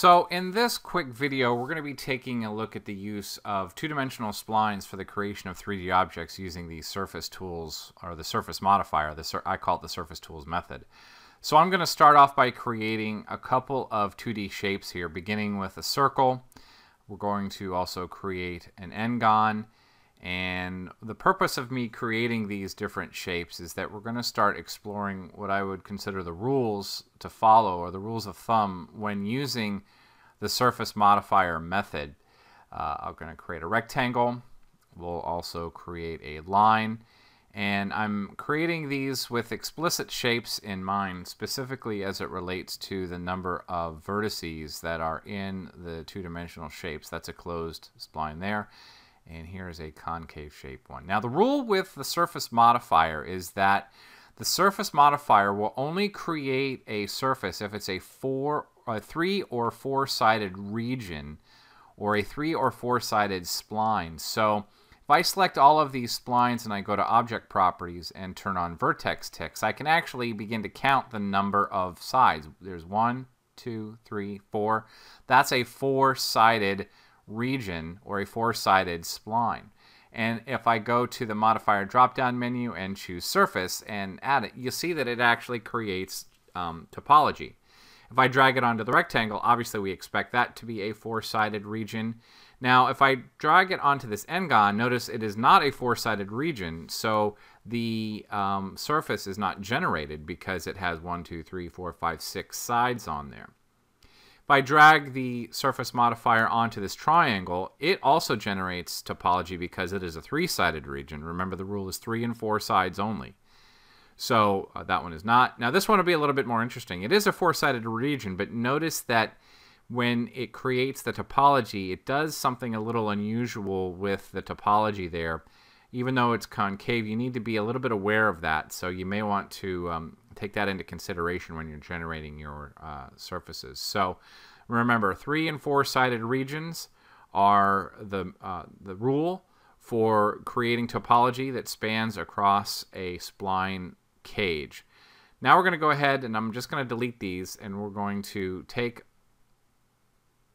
So in this quick video, we're going to be taking a look at the use of two-dimensional splines for the creation of 3D objects using the surface tools, or the surface modifier. The I call it the surface tools method. So I'm going to start off by creating a couple of 2D shapes here, beginning with a circle. We're going to also create an n-gon. And the purpose of me creating these different shapes is that we're going to start exploring what I would consider the rules to follow or the rules of thumb when using the surface modifier method. Uh, I'm going to create a rectangle. We'll also create a line. And I'm creating these with explicit shapes in mind, specifically as it relates to the number of vertices that are in the two-dimensional shapes. That's a closed spline there and here's a concave shape one. Now the rule with the surface modifier is that the surface modifier will only create a surface if it's a four, a three or four sided region or a three or four sided spline. So if I select all of these splines and I go to object properties and turn on vertex ticks, I can actually begin to count the number of sides. There's one, two, three, four. That's a four sided region or a four-sided spline. And if I go to the modifier drop-down menu and choose surface and add it, you'll see that it actually creates um, topology. If I drag it onto the rectangle, obviously we expect that to be a four-sided region. Now, if I drag it onto this n-gon, notice it is not a four-sided region, so the um, surface is not generated because it has one, two, three, four, five, six sides on there. If I drag the surface modifier onto this triangle, it also generates topology because it is a three-sided region. Remember the rule is three and four sides only. So uh, that one is not. Now this one will be a little bit more interesting. It is a four-sided region, but notice that when it creates the topology, it does something a little unusual with the topology there. Even though it's concave, you need to be a little bit aware of that. So you may want to um, take that into consideration when you're generating your uh, surfaces. So remember, three and four sided regions are the, uh, the rule for creating topology that spans across a spline cage. Now we're going to go ahead and I'm just going to delete these and we're going to take,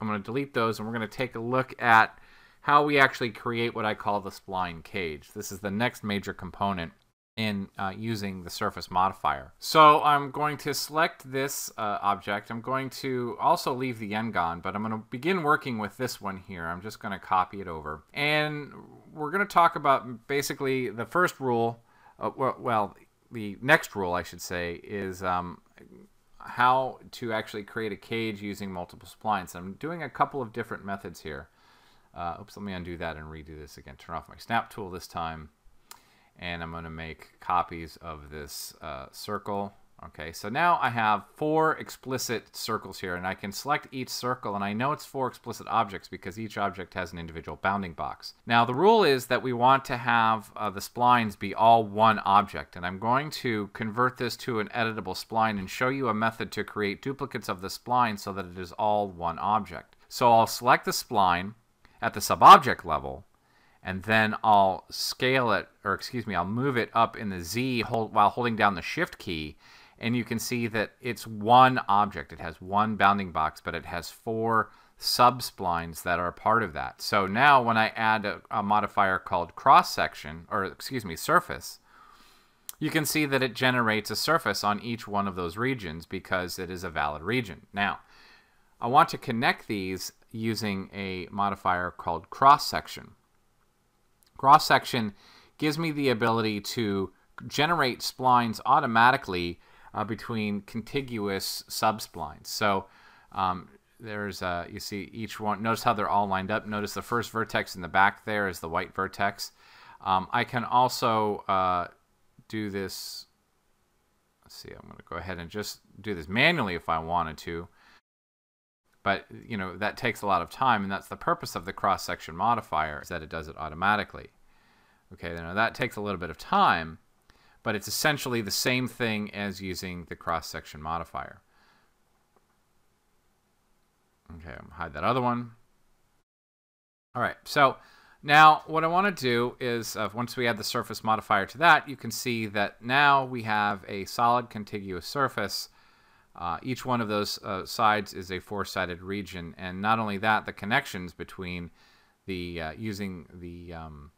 I'm going to delete those and we're going to take a look at how we actually create what I call the spline cage. This is the next major component in uh, using the surface modifier. So I'm going to select this uh, object. I'm going to also leave the n-gon, but I'm going to begin working with this one here. I'm just going to copy it over. And we're going to talk about basically the first rule, uh, well, the next rule, I should say, is um, how to actually create a cage using multiple splines. I'm doing a couple of different methods here. Uh, oops, let me undo that and redo this again. Turn off my snap tool this time and I'm going to make copies of this uh, circle. Okay, so now I have four explicit circles here, and I can select each circle, and I know it's four explicit objects because each object has an individual bounding box. Now, the rule is that we want to have uh, the splines be all one object, and I'm going to convert this to an editable spline and show you a method to create duplicates of the spline so that it is all one object. So I'll select the spline at the subobject level, and then I'll scale it, or excuse me, I'll move it up in the Z hold, while holding down the Shift key, and you can see that it's one object. It has one bounding box, but it has four sub-splines that are part of that. So now when I add a, a modifier called cross-section, or excuse me, surface, you can see that it generates a surface on each one of those regions because it is a valid region. Now, I want to connect these using a modifier called cross-section. Cross section gives me the ability to generate splines automatically uh, between contiguous subsplines. So um, there's you see each one. Notice how they're all lined up. Notice the first vertex in the back there is the white vertex. Um, I can also uh, do this. Let's see. I'm going to go ahead and just do this manually if I wanted to. But you know that takes a lot of time, and that's the purpose of the cross-section modifier, is that it does it automatically. Okay, now that takes a little bit of time, but it's essentially the same thing as using the cross-section modifier. Okay, I'm hide that other one. All right, so now what I want to do is uh, once we add the surface modifier to that, you can see that now we have a solid contiguous surface Uh, each one of those uh, sides is a four-sided region, and not only that, the connections between the uh, using the um,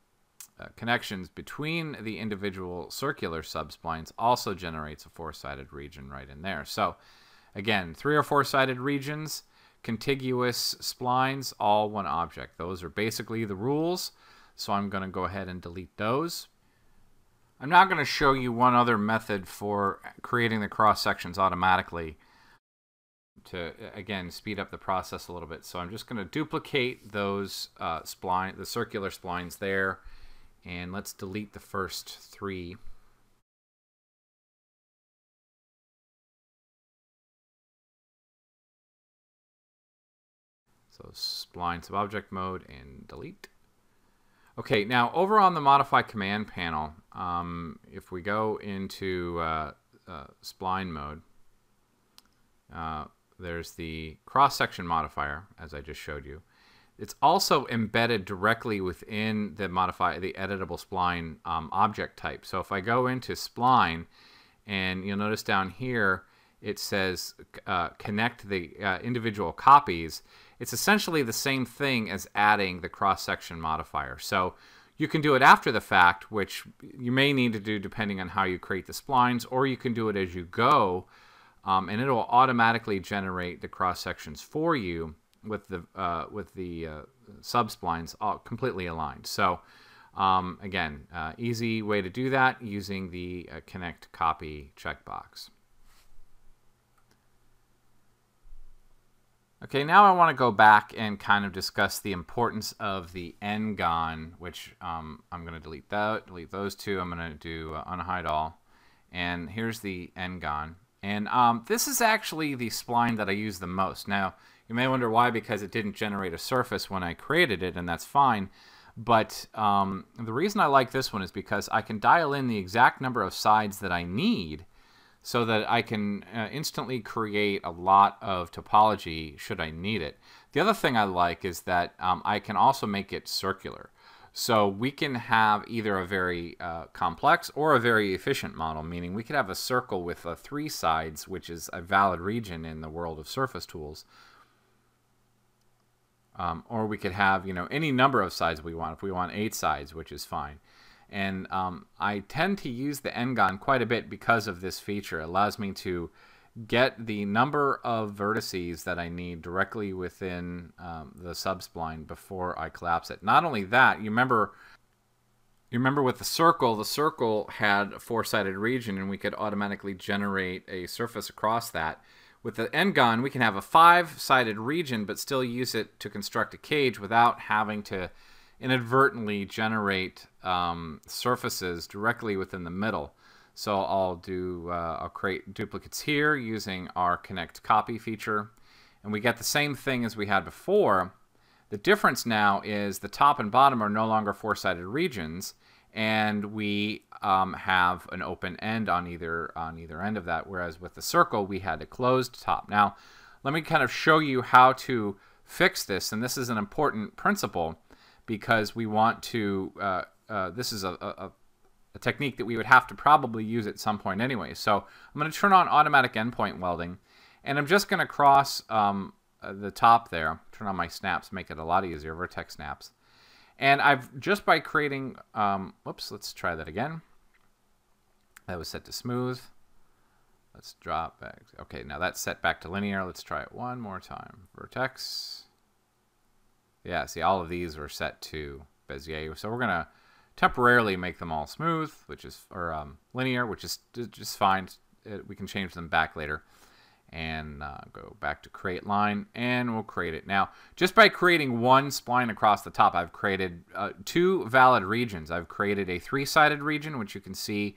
uh, connections between the individual circular subsplines also generates a four-sided region right in there. So again, three or four-sided regions, contiguous splines, all one object. Those are basically the rules. So I'm going to go ahead and delete those. I'm now going to show you one other method for creating the cross sections automatically to again speed up the process a little bit. So I'm just going to duplicate those uh, spline, the circular splines there, and let's delete the first three. So spline sub object mode and delete. Okay, now over on the modify command panel, um, if we go into uh, uh, spline mode, uh, there's the cross-section modifier, as I just showed you. It's also embedded directly within the modify the editable spline um, object type. So if I go into spline, and you'll notice down here it says uh, connect the uh, individual copies. It's essentially the same thing as adding the cross-section modifier. So you can do it after the fact, which you may need to do depending on how you create the splines, or you can do it as you go um, and it'll automatically generate the cross sections for you with the uh, with the uh, subsplines all completely aligned. So um, again, uh, easy way to do that using the uh, connect copy checkbox. Okay, now I want to go back and kind of discuss the importance of the n-gon, which um, I'm going to delete that, delete those two. I'm going to do uh, unhide all. And here's the n-gon. And um, this is actually the spline that I use the most. Now, you may wonder why, because it didn't generate a surface when I created it, and that's fine. But um, the reason I like this one is because I can dial in the exact number of sides that I need so that I can uh, instantly create a lot of topology should I need it. The other thing I like is that um, I can also make it circular. So we can have either a very uh, complex or a very efficient model, meaning we could have a circle with uh, three sides, which is a valid region in the world of surface tools. Um, or we could have, you know, any number of sides we want. If we want eight sides, which is fine. And um, I tend to use the n-gon quite a bit because of this feature. It allows me to get the number of vertices that I need directly within um, the subspline before I collapse it. Not only that, you remember you remember with the circle, the circle had a four-sided region and we could automatically generate a surface across that. With the n-gon, we can have a five-sided region but still use it to construct a cage without having to inadvertently generate um, surfaces directly within the middle. So I'll do, uh, I'll create duplicates here using our connect copy feature. And we get the same thing as we had before. The difference now is the top and bottom are no longer four-sided regions, and we um, have an open end on either on either end of that. Whereas with the circle, we had a closed top. Now, let me kind of show you how to fix this, and this is an important principle because we want to. Uh, uh, this is a, a, a technique that we would have to probably use at some point anyway. So I'm going to turn on automatic endpoint welding, and I'm just going to cross um, uh, the top there, turn on my snaps, make it a lot easier, vertex snaps. And I've just by creating, um, whoops, let's try that again. That was set to smooth. Let's drop back. Okay, now that's set back to linear. Let's try it one more time. Vertex. Yeah, see, all of these were set to Bezier. So we're going to temporarily make them all smooth, which is or um, linear, which is just fine. It, we can change them back later and uh, go back to create line and we'll create it. Now, just by creating one spline across the top, I've created uh, two valid regions. I've created a three-sided region, which you can see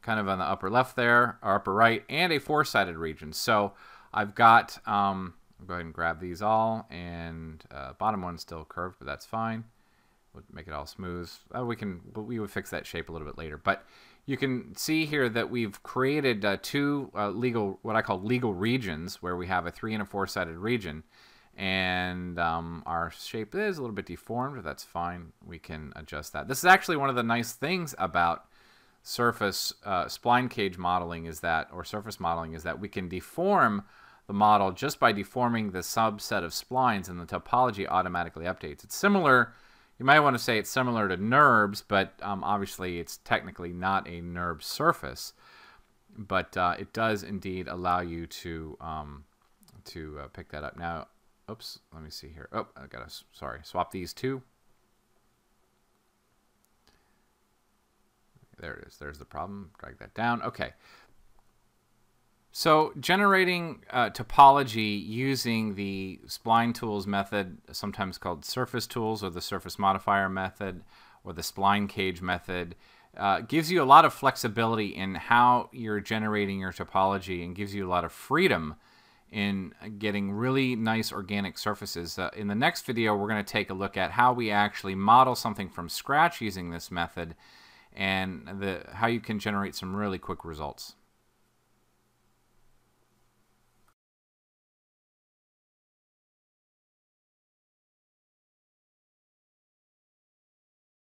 kind of on the upper left there, or upper right, and a four-sided region. So I've got, um, I'll go ahead and grab these all, and uh, bottom one's still curved, but that's fine make it all smooth. Uh, we can we would fix that shape a little bit later, but you can see here that we've created uh, two uh, legal what I call legal regions where we have a three and a four sided region, and um, our shape is a little bit deformed. That's fine. We can adjust that. This is actually one of the nice things about surface uh, spline cage modeling is that, or surface modeling is that we can deform the model just by deforming the subset of splines and the topology automatically updates. It's similar, you might want to say it's similar to NURBS, but um, obviously it's technically not a NURB surface. But uh, it does indeed allow you to um, to uh, pick that up. Now, oops, let me see here. Oh, I gotta, sorry, swap these two. There it is. There's the problem. Drag that down. Okay. So generating uh, topology using the spline tools method, sometimes called surface tools or the surface modifier method or the spline cage method, uh, gives you a lot of flexibility in how you're generating your topology and gives you a lot of freedom in getting really nice organic surfaces. Uh, in the next video, we're going to take a look at how we actually model something from scratch using this method and the, how you can generate some really quick results.